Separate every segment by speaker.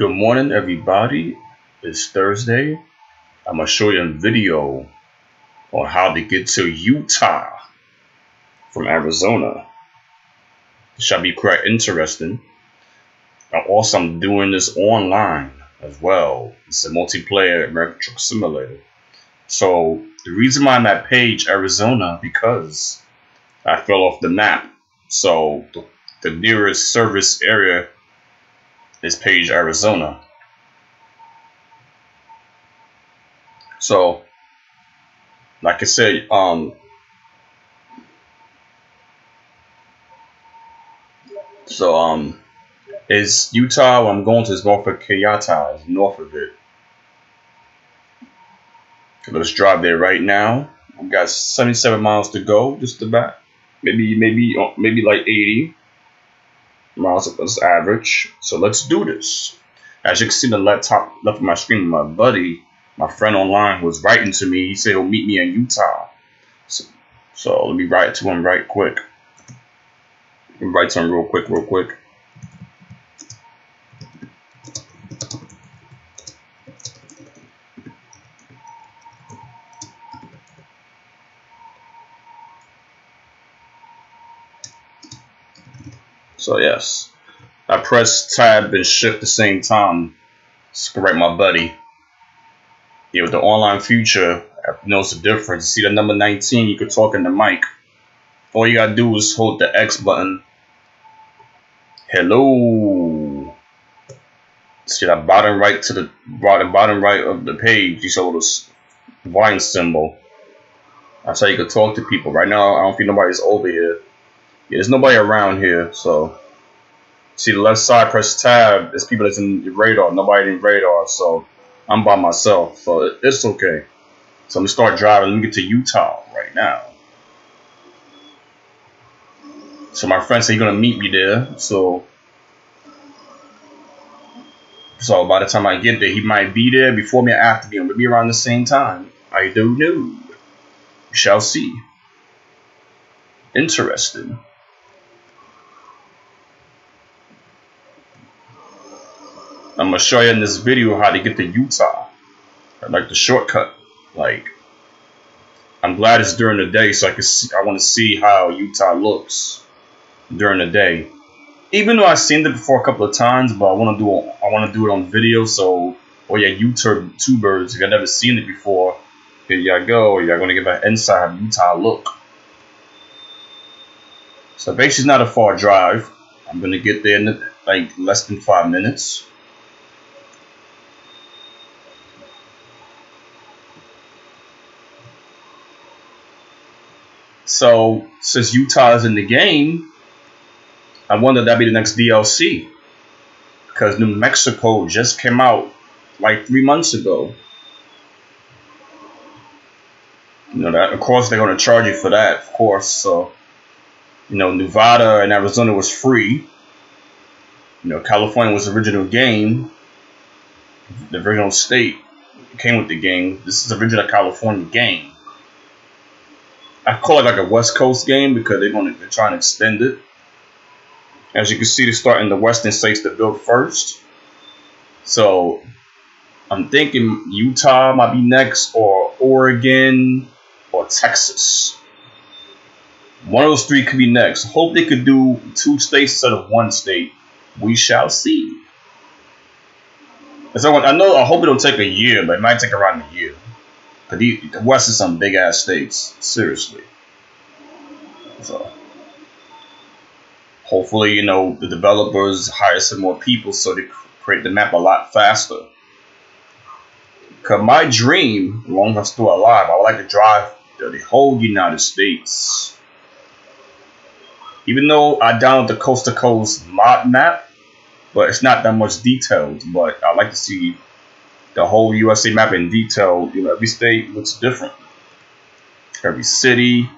Speaker 1: Good morning, everybody. It's Thursday. I'm gonna show you a video on how to get to Utah from Arizona. It should be quite interesting. And also, I'm doing this online as well. It's a multiplayer American Truck Simulator. So the reason why I'm at Page, Arizona, because I fell off the map. So the, the nearest service area Page, Arizona. So, like I said, um, so um, is Utah? I'm going to is north of Kayenta, is north of it. Let's drive there right now. We've got 77 miles to go, just about. Maybe, maybe, maybe like 80 miles is average. So let's do this. As you can see the laptop left of my screen, my buddy, my friend online was writing to me. He said he'll meet me in Utah. So, so let me write to him right quick. Write to him real quick, real quick. So yes, I press tab and shift the same time. It's correct my buddy. Yeah, with the online future, I the difference. See the number 19, you can talk in the mic. All you gotta do is hold the X button. Hello. See that bottom right to the bottom bottom right of the page, you saw this wine symbol. That's how you can talk to people. Right now, I don't think nobody's over here. Yeah, there's nobody around here, so see the left side, press tab. There's people that's in the radar. Nobody in radar, so I'm by myself, so it's okay. So I'm gonna start driving. Let me get to Utah right now. So my friend said he's gonna meet me there. So so by the time I get there, he might be there before me or after me. I'm gonna be around the same time. I don't know. We shall see. Interesting. I'm gonna show you in this video how to get to Utah. Like the shortcut. Like I'm glad it's during the day so I can see I wanna see how Utah looks during the day. Even though I've seen it before a couple of times, but I wanna do I wanna do it on video so or yeah, YouTube tubers, if you've never seen it before, here y'all go, y'all gonna get an inside Utah look. So basically it's not a far drive. I'm gonna get there in like less than five minutes. So since Utah is in the game, I wonder that'd be the next DLC. Because New Mexico just came out like three months ago. You know that of course they're gonna charge you for that, of course. So you know, Nevada and Arizona was free. You know, California was the original game. The original state came with the game. This is the original California game. I call it like a West Coast game because they're going to trying to extend it. As you can see, they're starting the Western states to build first. So I'm thinking Utah might be next, or Oregon, or Texas. One of those three could be next. Hope they could do two states instead of one state. We shall see. So I know. I hope it don't take a year, but it might take around a year. Cause the, the West is some big ass states. Seriously. So hopefully, you know, the developers hire some more people so they create the map a lot faster. Cause my dream, as long as I'm still alive, I would like to drive the whole United States. Even though I downloaded the coast to coast mod map, but it's not that much detailed. But I like to see the whole USA map in detail. You know, every state looks different. Every city.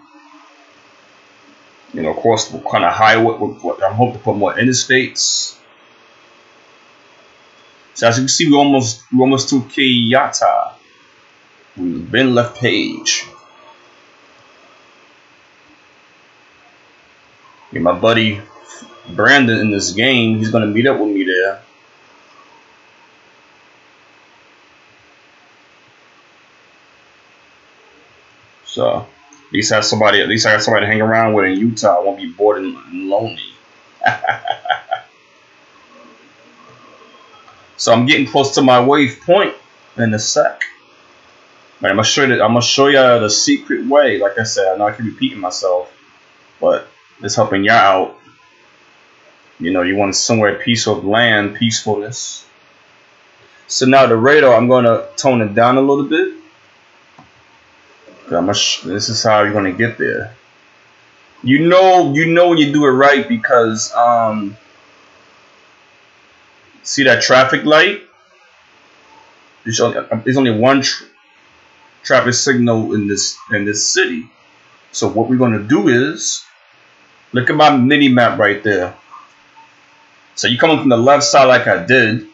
Speaker 1: You know, of course, what kind of highway. What, I'm hoping to put more interstates. So as you can see, we almost we almost to Kayenta. We've been left page. Yeah, my buddy Brandon in this game, he's gonna meet up with me there. So at least I have somebody. At least I have somebody to hang around with in Utah. I won't be bored and lonely. so I'm getting close to my waypoint in a sec. I'm gonna show you. I'm gonna show you the secret way. Like I said, I know I keep repeating myself, but it's helping you out. You know, you want somewhere peaceful land, peacefulness. So now the radar, I'm gonna tone it down a little bit. I'm this is how you're gonna get there. You know, you know when you do it right because um, see that traffic light. There's only, there's only one tra traffic signal in this in this city. So what we're gonna do is look at my mini map right there. So you coming from the left side like I did.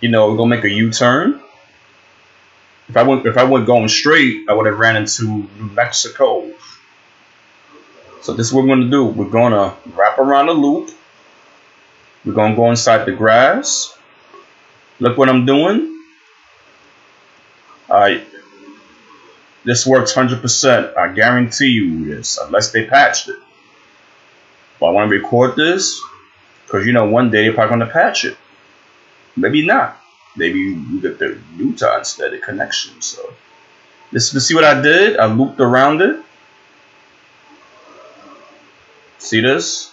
Speaker 1: You know, we're gonna make a U-turn. If I went if I went going straight, I would have ran into New Mexico. So this is what we're gonna do. We're gonna wrap around the loop. We're gonna go inside the grass. Look what I'm doing. Alright. This works 100%. I guarantee you this, unless they patched it. But I want to record this because you know one day they're probably going to patch it. Maybe not maybe you get the Utah instead of connection. So this to see what I did. I looped around it. See this?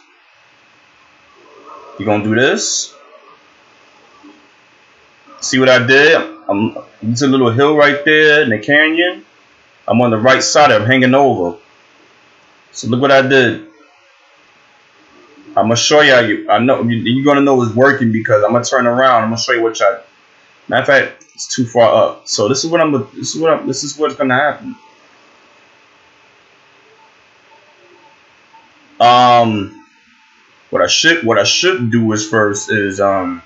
Speaker 1: You're gonna do this. See what I did? I'm it's a little hill right there in the canyon. I'm on the right side. I'm hanging over. So look what I did. I'm gonna show you. I know you're gonna know it's working because I'm gonna turn around. I'm gonna show you what I Matter of fact, it's too far up. So this is what I'm. This is what I'm, this is what's gonna happen. Um, what I should what I should do is first is um.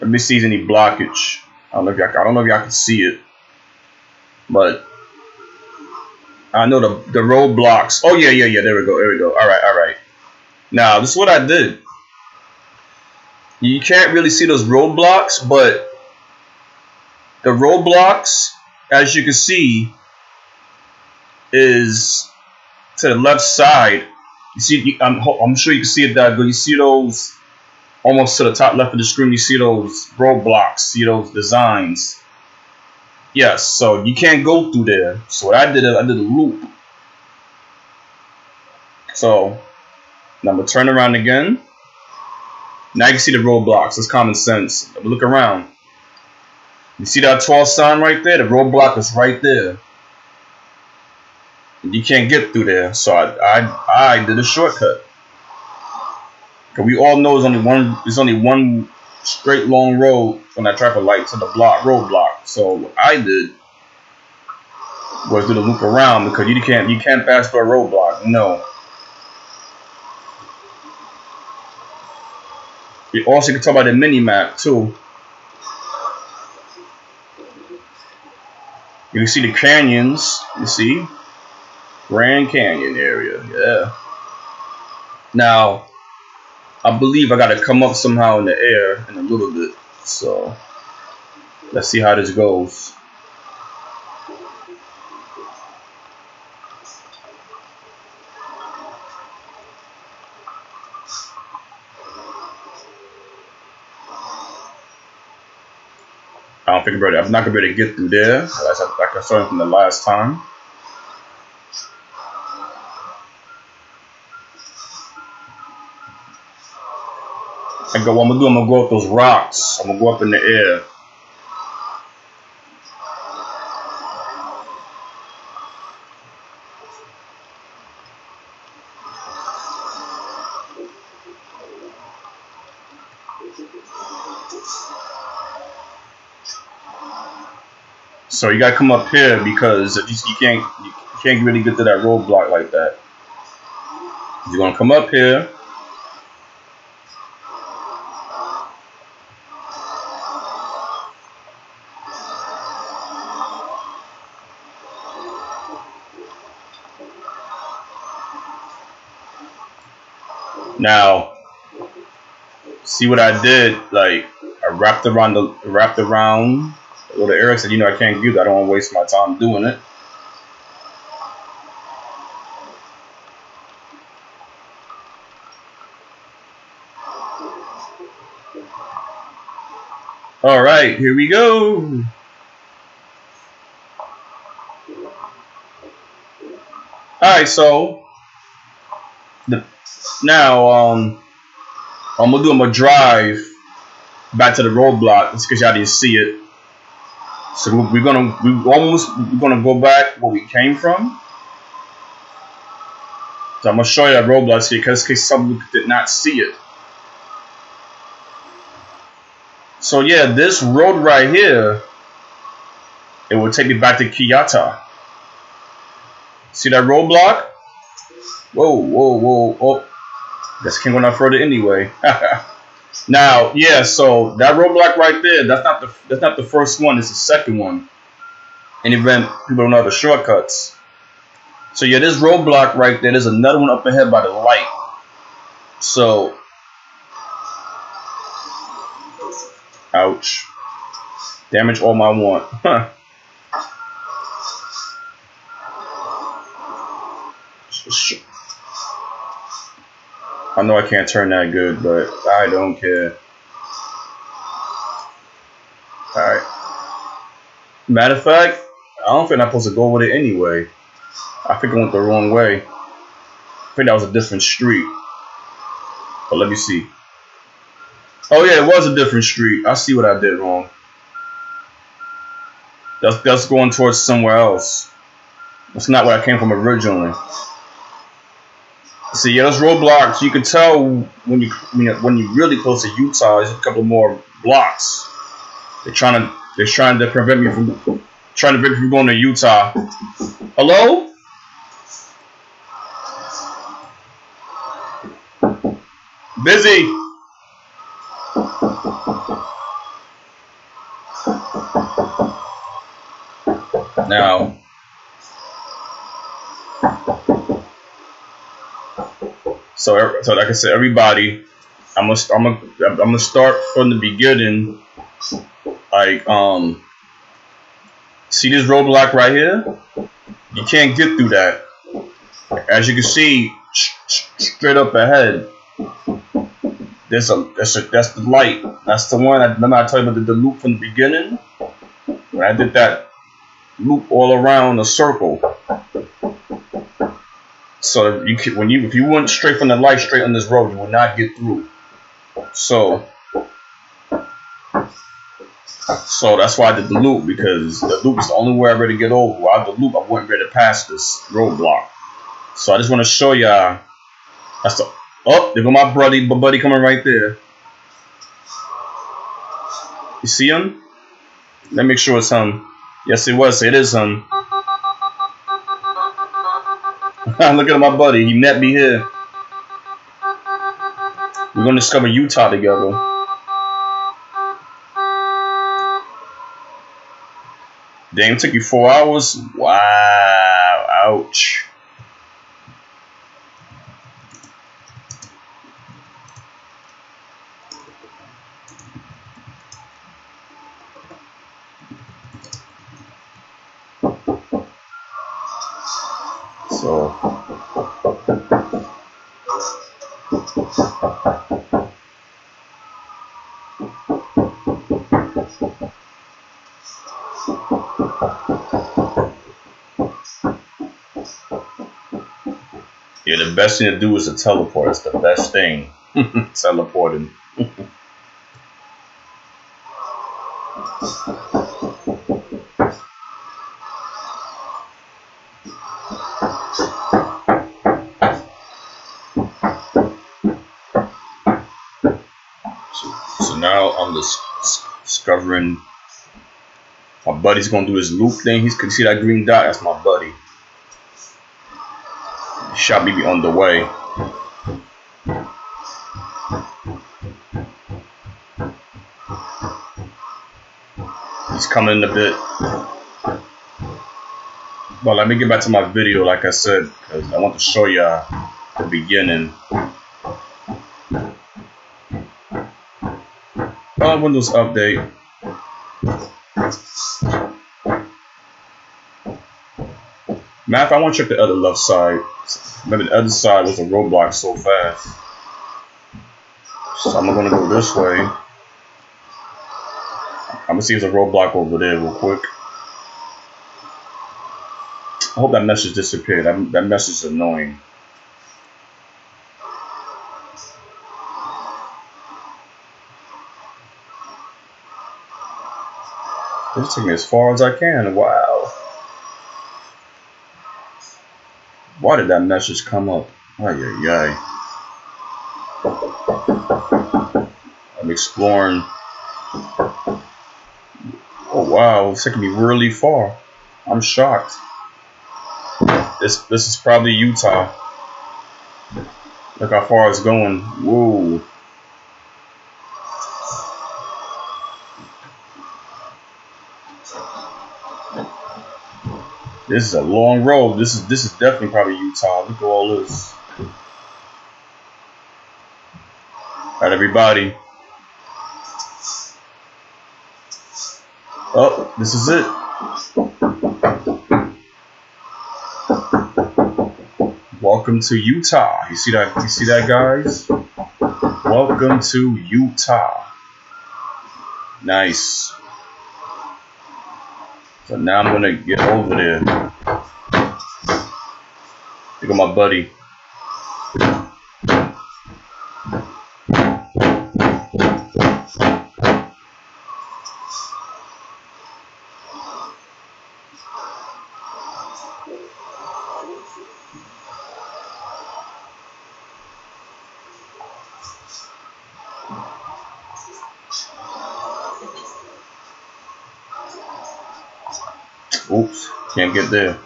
Speaker 1: Let me see any blockage. I don't know if y'all, I don't know if y'all can see it, but I know the the roadblocks. Oh yeah, yeah, yeah. There we go. There we go. All right, all right. Now this is what I did you can't really see those roadblocks, but the roadblocks, as you can see, is to the left side. You see, I'm, I'm sure you can see it that good. You see those almost to the top left of the screen. You see those roadblocks. See those designs. Yes, so you can't go through there. So what I did, I did a loop. So now I'm gonna turn around again. Now you can see the roadblocks. It's common sense. Look around. You see that tall sign right there? The roadblock is right there. You can't get through there. So I I, I did a shortcut. Cause we all know there's only one there's only one straight long road from that traffic light to the block roadblock. So what I did was do the loop around because you can't you can't pass through a roadblock. No. We also can talk about the mini map too. You can see the canyons. You see Grand Canyon area. Yeah. Now, I believe I got to come up somehow in the air in a little bit. So let's see how this goes. I don't think. I'm not gonna be able to get through there. Like I, like I saw from the last time. I go. What I'm gonna do? I'm gonna go up those rocks. I'm gonna go up in the air. So you gotta come up here because you, can't you can't really get to that roadblock like that. You're gonna come up here. Now, see what I did? Like I wrapped around the wrapped around to Eric said, you know, I can't do that. I don't want to waste my time doing it. All right, here we go. All right, so the now um I'm gonna do I'm drive back to the roadblock just because y'all didn't see it. So we're gonna we almost we're gonna go back where we came from. So I'm gonna show you that roadblock here because in case some did not see it. So yeah, this road right here, it will take me back to Kayenta. See that roadblock? Whoa, whoa, whoa, oh. Guess can't go no further anyway. now, yeah, so that roadblock right there, that's not the that's not the first one, it's the second one. In event people don't know the shortcuts. So yeah, this roadblock right there, there's another one up ahead by the light. So Ouch. Damage all my want. Huh. I know I can't turn that good, but I don't care. Alright. Matter of fact, I don't think I'm supposed to go with it anyway. I think I went the wrong way. I think that was a different street. But let me see. Oh yeah, it was a different street. I see what I did wrong. That's that's going towards somewhere else. That's not where I came from originally. See, yeah, those roadblocks. You can tell when you when you are really close to Utah. There's a couple more blocks. They're trying to they're trying to prevent me from trying to prevent me from going to Utah. Hello. Busy. Now, so so like I said, everybody, I'm gonna I'm gonna I'm gonna start from the beginning. Like um, see this roadblock right here? You can't get through that. As you can see, straight up ahead, there's a that's a that's the light. That's the one. I, remember I told you about the, the loop from the beginning. When I did that loop all around a circle. So you when you if you went straight from the light straight on this road, you would not get through. So so that's why I did the loop because the loop is the only way I'm ready to get over. Without the loop, I wouldn't ready to pass this roadblock. So I just want to show y'all. That's the oh, there go my buddy, my buddy coming right there. You see him? Let me make sure it's him. Yes, it was. It is him. Look at my buddy. He met me here. We're going to discover Utah together. Damn, it took you four hours? Wow. Ouch. So Yeah, the best thing to do is to teleport. It's the best thing. Teleporting. Discovering my buddy's gonna do his loop thing. He's can see that green dot. That's my buddy. Shot me on the way. He's coming in a bit. But let me get back to my video, like I said, because I want to show y'all the beginning. Windows update. Math, I want to check the other left side. Maybe the other side was a roadblock so fast. So I'm going to go this way. I'm going to see if there's a roadblock over there real quick. I hope that message disappeared. That, that message is annoying. This took me as far as I can. Wow. Why did that message come up? Oh yeah, ay. I'm exploring. Oh wow, it's taking me really far. I'm shocked. This this is probably Utah. Look how far it's going. Whoa. This is a long road. This is this is definitely probably Utah. Look at all this. Alright everybody. Oh, this is it. Welcome to Utah. You see that you see that guys? Welcome to Utah. Nice. So now I'm gonna get over there. Look at my buddy. Can't get there.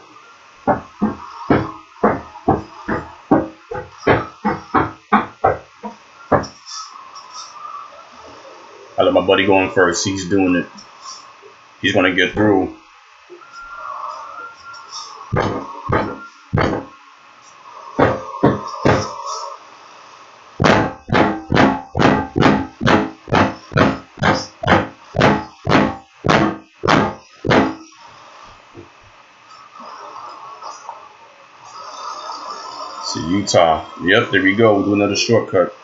Speaker 1: I let my buddy go in first. He's doing it. He's gonna get through. Utah. Yep, there we go. We'll do another shortcut.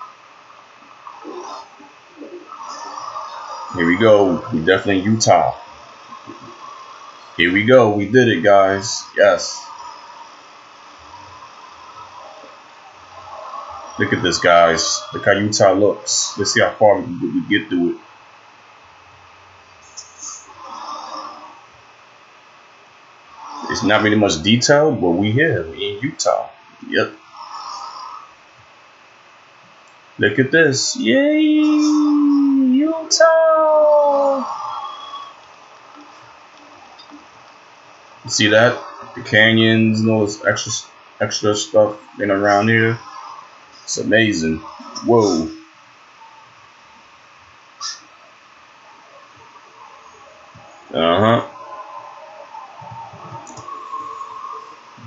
Speaker 1: Here we go. We definitely Utah. Here we go. We did it, guys. Yes. Look at this, guys. Look how Utah looks. Let's see how far we get through it. It's not really much detail, but we here. We in Utah. Yep. Look at this. Yay! Utah! You see that? The canyons and all this extra extra stuff in around here. It's amazing. Whoa. Uh-huh.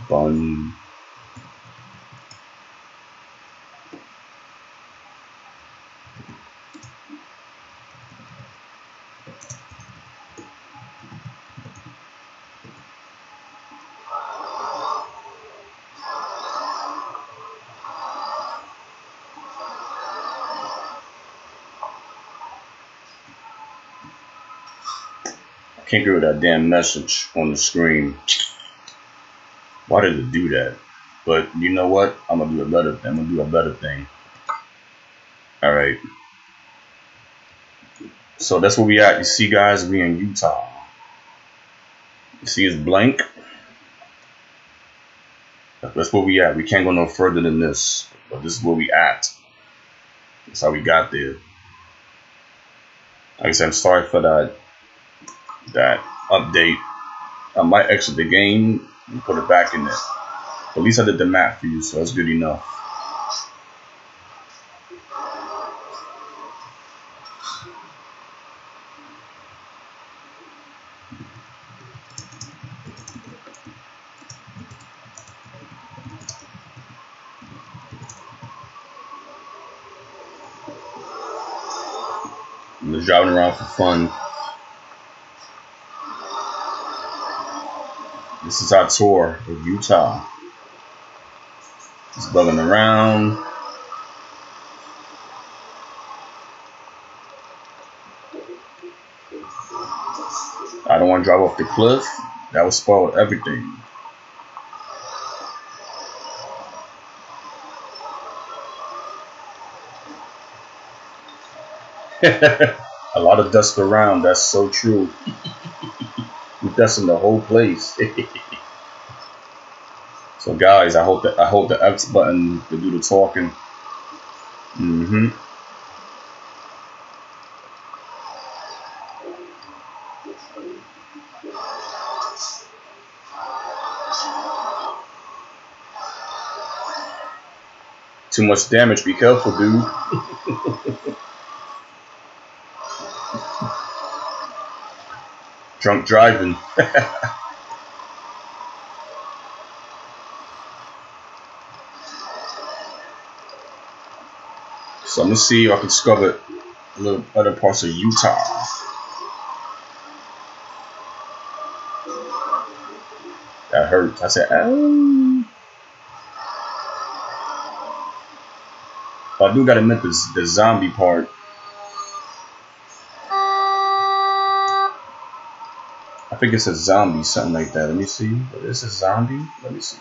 Speaker 1: Bun Can't get rid of that damn message on the screen. Why did it do that? But you know what? I'm gonna do a better thing. I'm gonna do a better thing. Alright. So that's where we at. You see guys, we in Utah. You see it's blank. That's where we at. We can't go no further than this. But this is where we at. That's how we got there. Like I said, I'm sorry for that that update. I might exit the game and put it back in there. At least I did the map for you, so that's good enough. I'm just driving around for fun. This is our tour of Utah. Just bugging around. I don't want to drive off the cliff. That would spoil everything. a lot of dust around. That's so true. You're dusting the whole place. so guys, I hope that I hope the X button to do the talking. Mm-hmm. Too much damage. Be careful, dude. Drunk driving. so I'm gonna see if I can discover a little other parts of Utah. That hurts. I said, oh. But I do gotta admit the, the zombie part think it's a zombie, something like that. Let me see. This is a zombie? Let me see.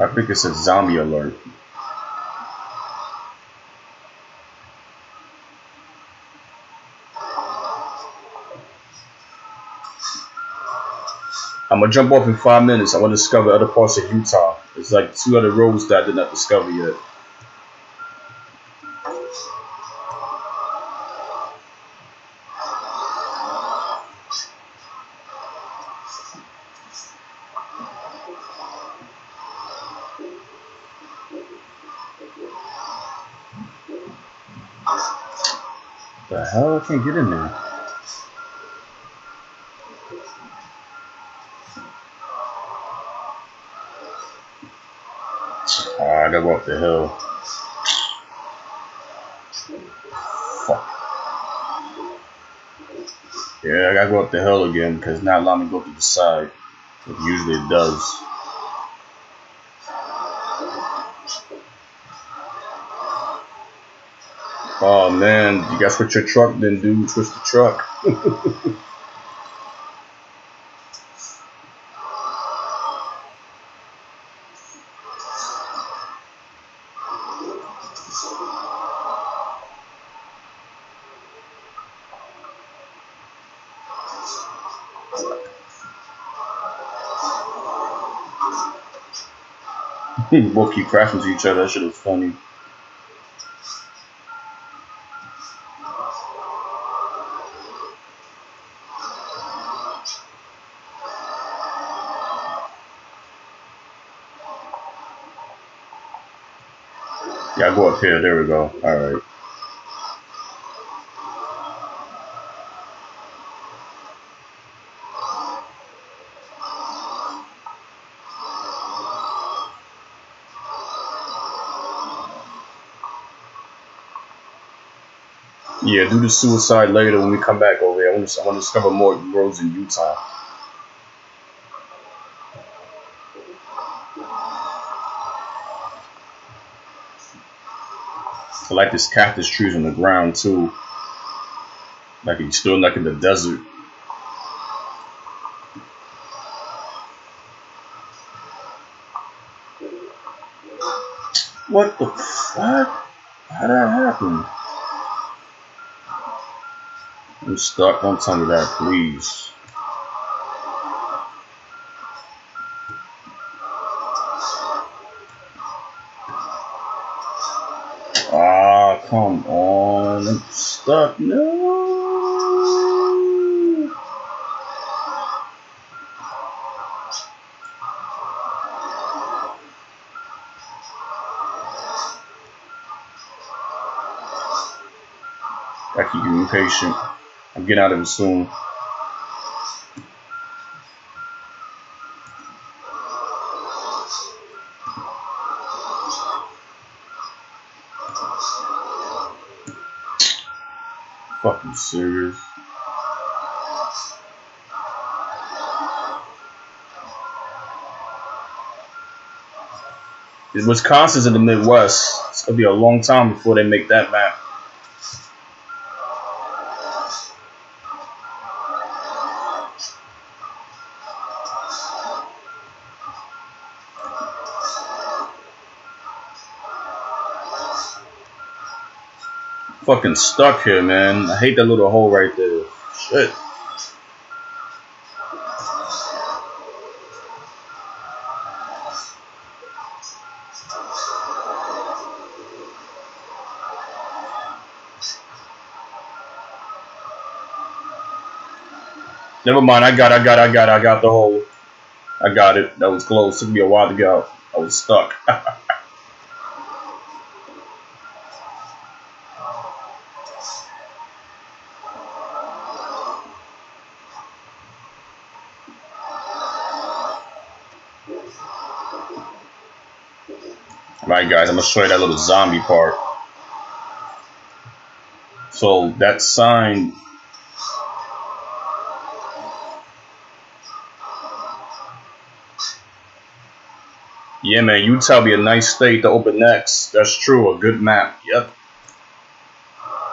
Speaker 1: I think it's a zombie alert. I'm gonna jump off in five minutes. I want to discover other parts of Utah. There's like two other roads that I did not discover yet. Can't get in there. Ah, go up the hill. Fuck. Yeah, I gotta go up the hill again because not allowing me to go to the side. usually it does. Oh man, you got to switch your truck then, dude. Switch the truck. Both keep crashing to each other. That shit is funny. Yeah, go up here. There we go. All right. Yeah, do the suicide later when we come back over here. I want to, discover more roads in Utah. Like this cactus trees on the ground too. Like it's still like in the desert. What the fuck? How'd that happen? I'm stuck. Don't tell me that, please. Come on, I'm stuck. No. I keep being patient. I'm getting out of it soon. and. Wisconsin's in the Midwest. It's gonna be a long time before they make that map. Fucking stuck here, man. I hate that little hole right there. Shit. Never mind. I got. I got. I got. I got the hole. I got it. That was close. Took me a while to go. I was stuck. Guys, I'm going to show you that little zombie part. So that sign Yeah, man, Utah be a nice state to open next. That's true. A good map. Yep.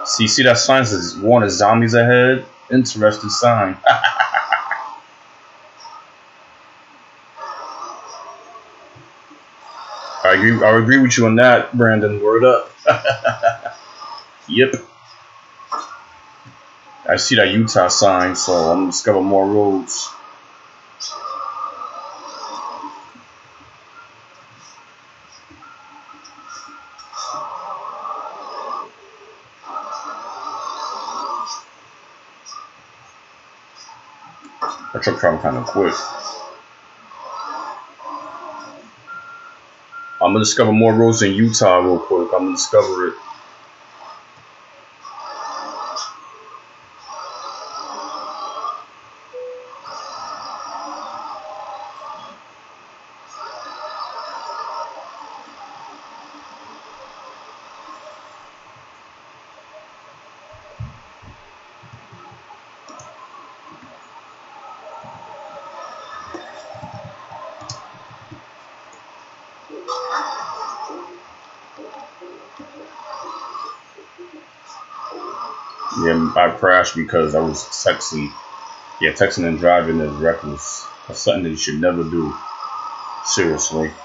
Speaker 1: See, see that sign says one of zombies ahead. Interesting sign. I agree. I agree with you on that, Brandon. Word up. yep. I see that Utah sign, so I'm gonna discover more roads. That truck travel kind of quick. I'm gonna discover more roads in Utah real quick. I'm gonna discover it. Yeah, I crashed because I was texting. Yeah, texting and driving is reckless. That's something that you should never do. Seriously.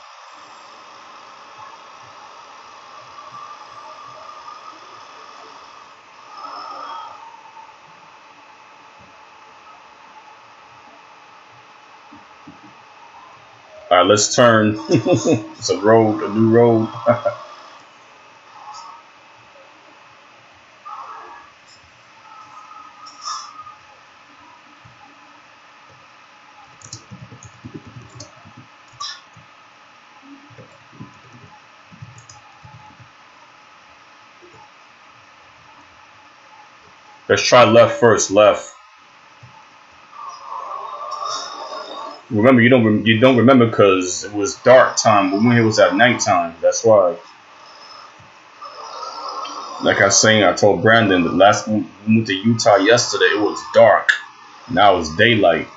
Speaker 1: All right, let's turn. it's a road, a new road. Let's try left first. Left. Remember, you don't you don't remember because it was dark time. But when it was at nighttime, that's why. Like I was saying, I told Brandon the last we went to Utah yesterday. It was dark. Now it's daylight.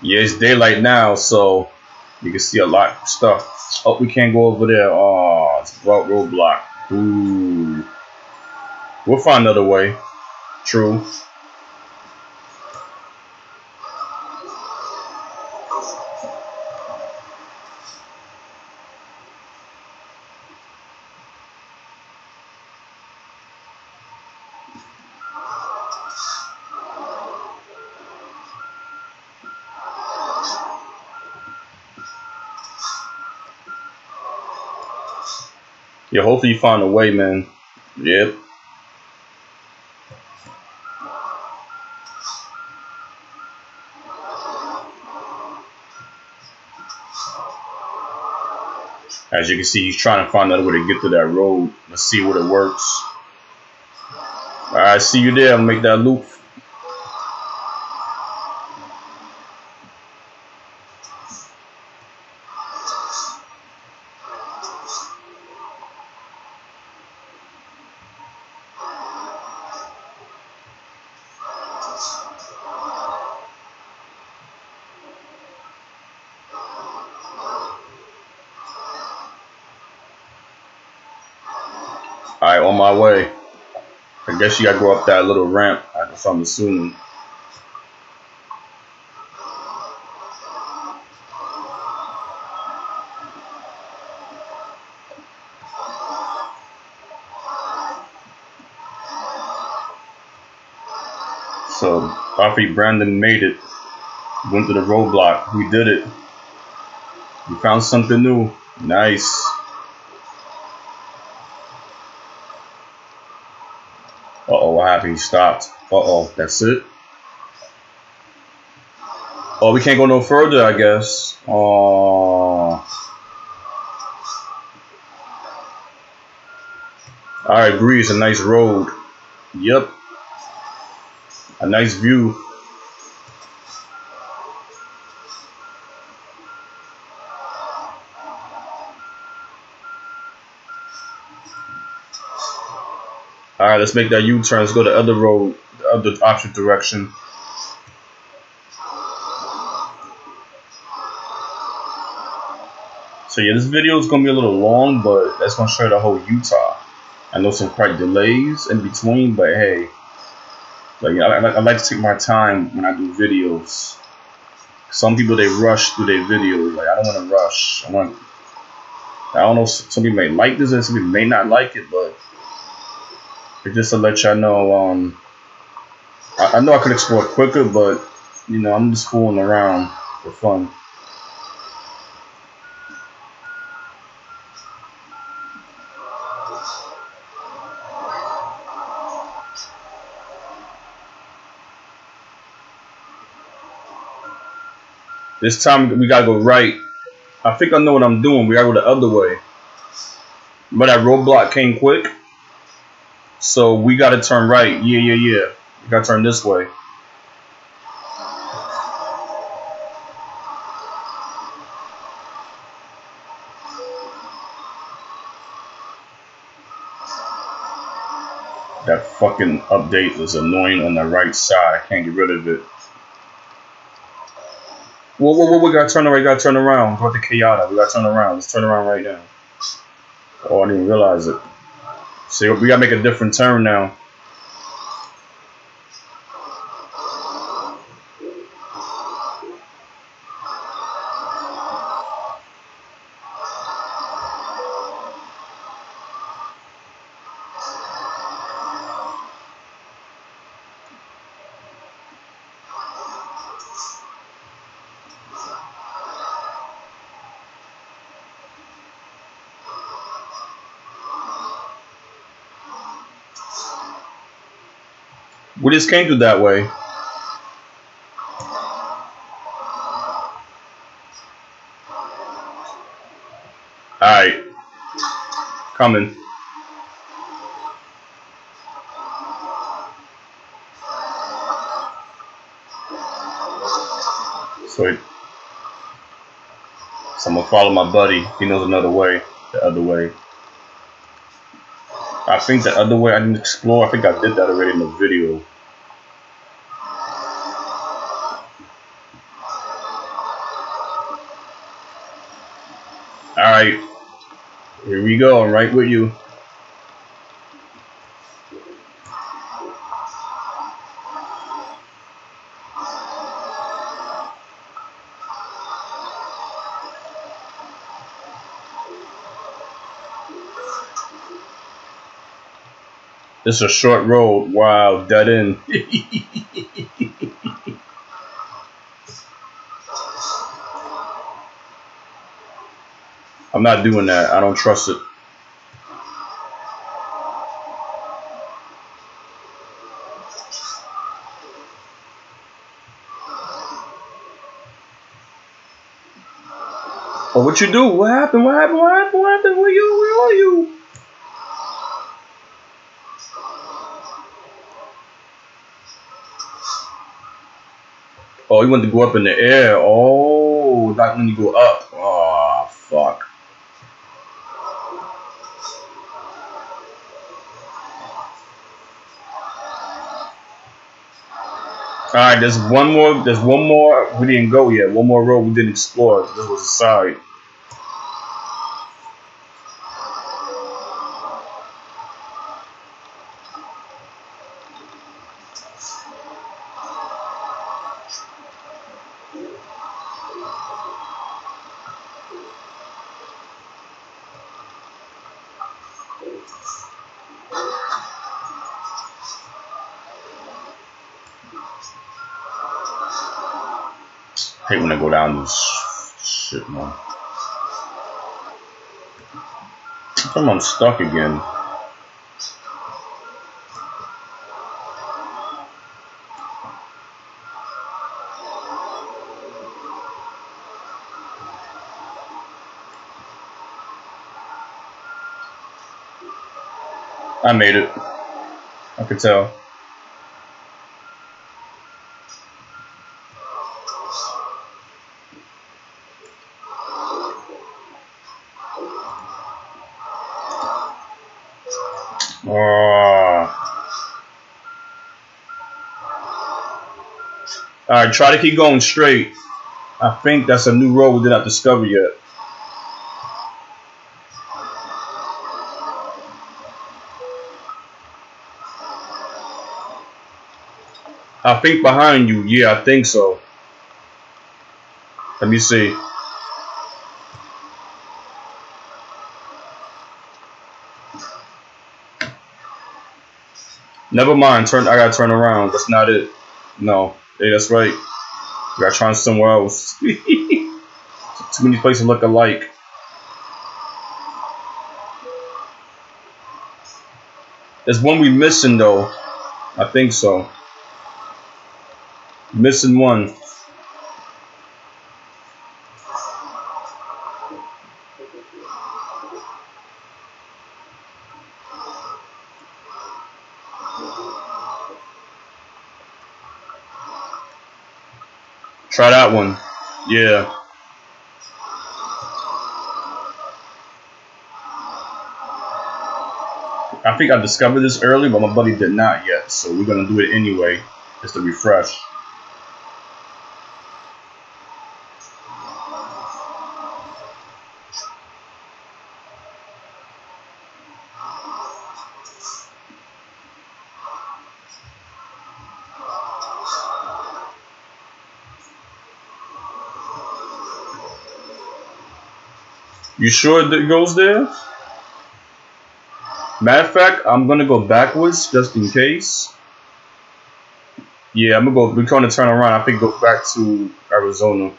Speaker 1: Yeah, it's daylight now, so you can see a lot of stuff. Oh, we can't go over there. Oh, it's brought roadblock. Ooh. We'll find another way. True. Yeah, hopefully you find a way, man. Yep. As you can see, he's trying to find out way to get to that road. Let's see what it works. Alright, see you there. Make that loop. Guess you gotta go up that little ramp, if I'm assuming. So, Buffy Brandon made it. Went to the roadblock. We did it. We found something new. Nice. He stopped. Uh-oh, that's it? Oh, we can't go no further, I guess. Uh, oh. Alright, Breeze, a nice road. Yep. A nice view. All right, let's make that U-turn. Let's go the other road, the other opposite direction. So yeah, this video is gonna be a little long, but that's gonna show the whole Utah. I know some quite delays in between, but hey, like I, I, I like to take my time when I do videos. Some people they rush through their videos. Like I don't want to rush. I want. I don't know. Some people may like this, and some people may not like it, but but just to let y'all know, um, I, I know I could explore quicker, but you know, I'm just fooling around for fun. This time we gotta go right. I think I know what I'm doing. We gotta go the other way. But that roadblock came quick. So we got to turn right. Yeah, yeah, yeah. We got to turn this way. That fucking update is annoying on the right side. I can't get rid of it. Whoa, whoa, whoa, we gotta turn around, we gotta turn around. Go to Kayenta, we gotta turn around. Let's turn around right now. Oh, I didn't realize it. So we gotta make a different turn now. Just came through that way. Alright. Coming. Sweet. So I'm gonna follow my buddy. He knows another way. The other way. I think the other way I didn't explore, I think I did that already in the video. Alright. Here we go. I'm right with you. It's a short road. Wow, dead end. I'm not doing that. I don't trust it. Oh, what you do? What happened? What happened? What happened? What happened? Where you? Where are you? Oh, you want to go up in the air. Oh, not when you go up. All right, there's one more. There's one more. We didn't go yet. One more road we didn't explore. This was a side. Hate when I go down this shit, man. I'm stuck again. I made it. I could tell. Alright, try to keep going straight. I think that's a new road we did not discover yet. I think behind you. Yeah, I think so. Let me see. Never mind. Turn. I gotta turn around. That's not it. No. Hey, that's right. We gotta try somewhere else. Too many places look alike. There's one we missing though. I think so. Missing one. Try one. Yeah. I think I discovered this early, but my buddy did not yet, so we're gonna do it anyway, just to refresh. You sure it goes there? Matter of fact, I'm gonna go backwards just in case. Yeah, I'm gonna go. We're gonna turn around. I think go back to Arizona.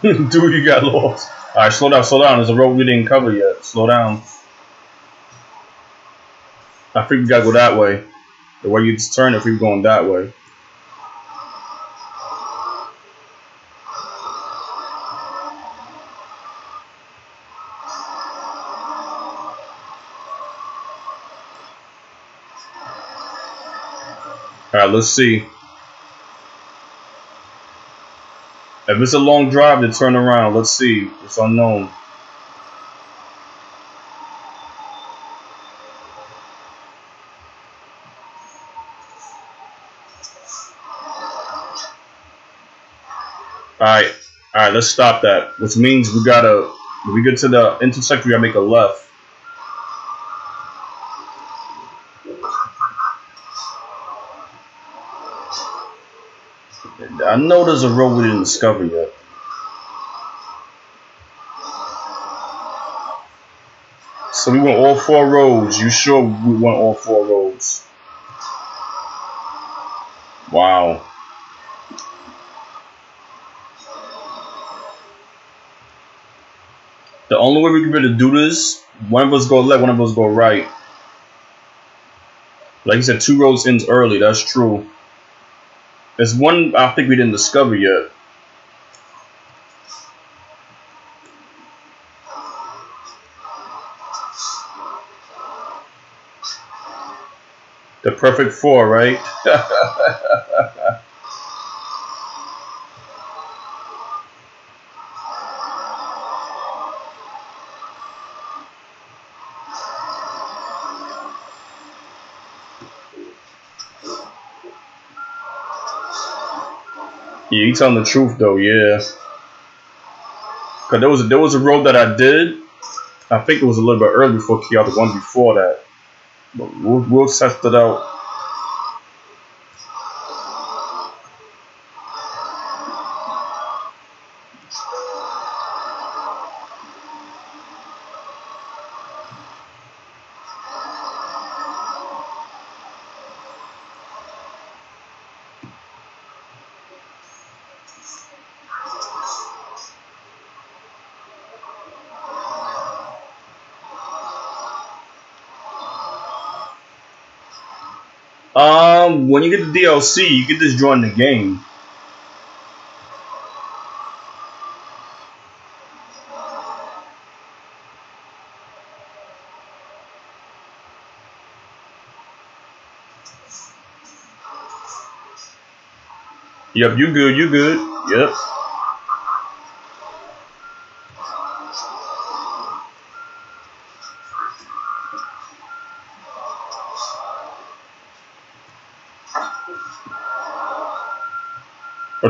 Speaker 1: Dude, you got lost. Alright, slow down, slow down. There's a road we didn't cover yet. Slow down. I think we gotta go that way. The way you turn if we are going that way. Alright, let's see. If it's a long drive to turn around, let's see. It's unknown. Alright, alright, let's stop that. Which means we gotta, when we get to the intersection, we gotta make a left. I know there's a road we didn't discover yet. So we went all four roads. You sure we went all four roads? Wow. The only way we can really do this, one of us go left, one of us go right. Like you said, two roads ends early. That's true. There's one I think we didn't discover yet. The perfect four, right? You telling the truth though, yeah. Cause there was a, there was a road that I did. I think it was a little bit early before the one before that. But we'll, we'll test it out. When you get the DLC, you can just join the game. Yep, you good, you good. Yep.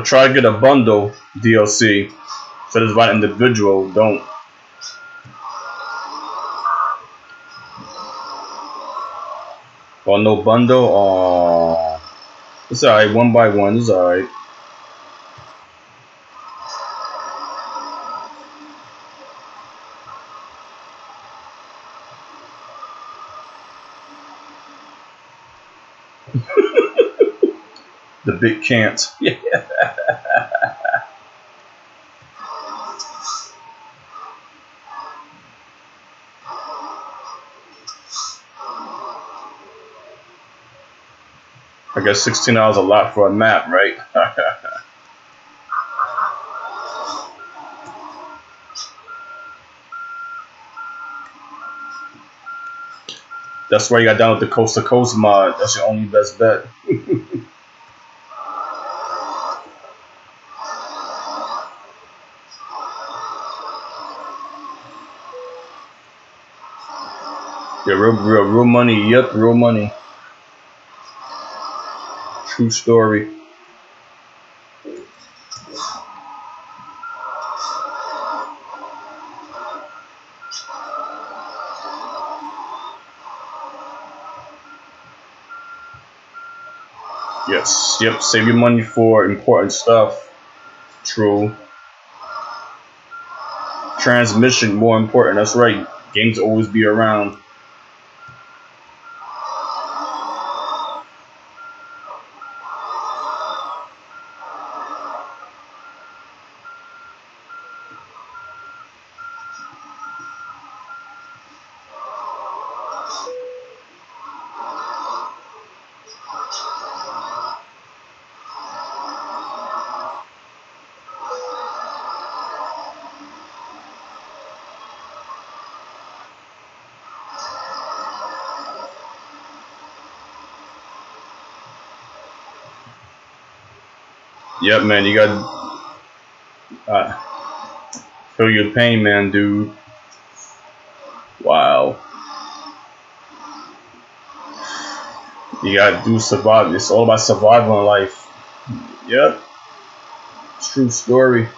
Speaker 1: Or try to get a bundle DLC. So there's one individual, don't. Well, no bundle? Aww. Uh, it's alright, one by one, it's alright. Big can't. Yeah. I guess 16 hours a lot for a map, right? That's why you got down with the coast to coast mod. That's your only best bet. Yeah, real, real, real money. Yep, real money. True story. Yes, yep, save your money for important stuff. True. Transmission, more important, that's right. Games always be around. Yep, man, you got uh, feel your pain, man, dude. Wow. You gotta do survive. It's all about survival in life. Yep. True story.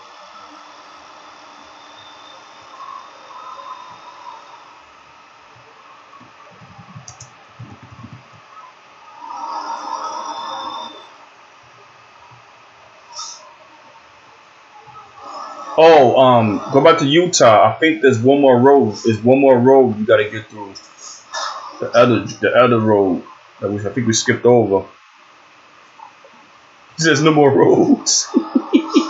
Speaker 1: Oh, um, go back to Utah. I think there's one more road. There's one more road you gotta get through. The other, the other road that we, I think we skipped over. There's no more roads.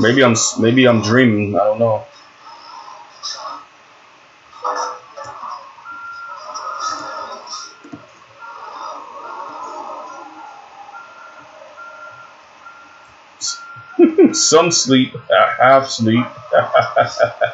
Speaker 1: Maybe I'm maybe I'm dreaming. I don't know. Some sleep, half sleep.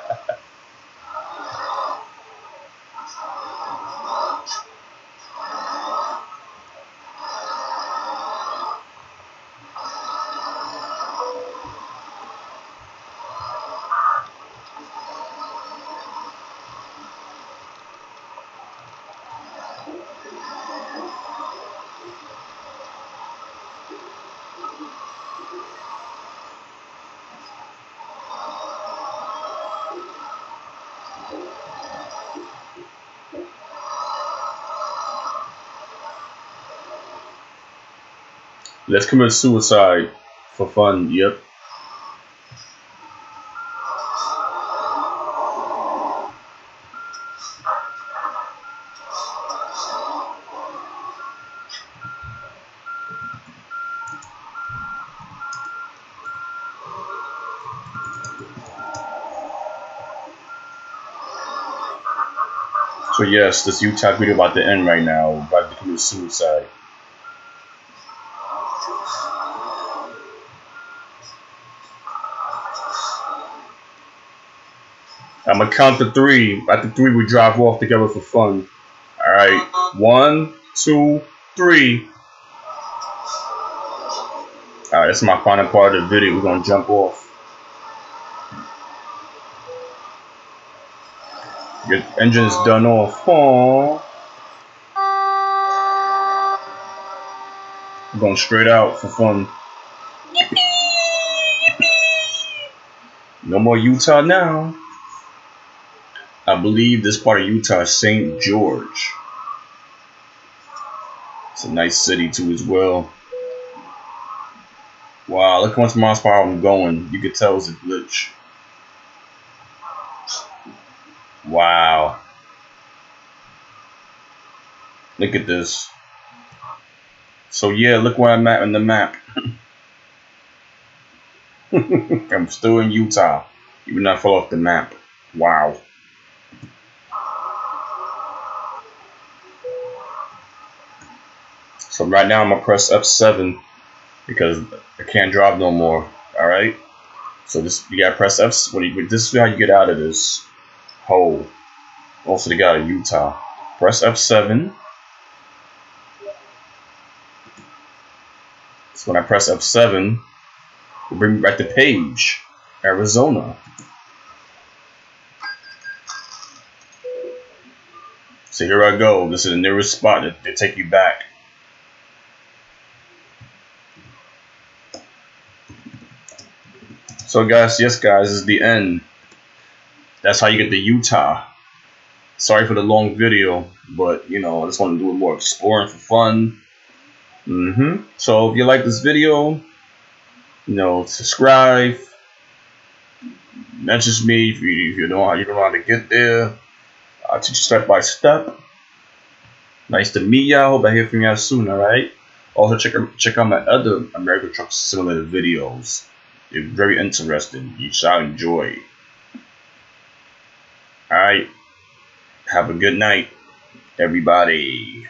Speaker 1: Let's commit suicide for fun. Yep. So yes, this YouTube video about to end right now, about to commit suicide. Count to three. At the three, we drive off together for fun. All right, one, two, three. All right, that's my final part of the video. We're gonna jump off. Your engine's done off. Aww. I'm going straight out for fun. No more Utah now. I believe this part of Utah is St. George. It's a nice city too as well. Wow, look how much miles per I'm going. You could tell it's a glitch. Wow. Look at this. So yeah, look where I'm at in the map. I'm still in Utah, even though I fell off the map. Wow. So right now I'm gonna press F7 because I can't drive no more. All right. So this you gotta press F. You, this is how you get out of this hole. Also, they got a Utah. Press F7. So when I press F7, will bring me back to Page, Arizona. So here I go. This is the nearest spot that they take you back. So guys, yes guys, this is the end. That's how you get the Utah. Sorry for the long video, but you know, I just want to do it more exploring for fun. Mm-hmm. So if you like this video, you know, subscribe. Message me if you, if you know how you don't know how to get there. I'll teach you step by step. Nice to meet y'all. Hope I hear from y'all soon, alright? Also check check out my other American Truck Simulator videos. They're very interesting. You shall enjoy. Alright. Have a good night, everybody.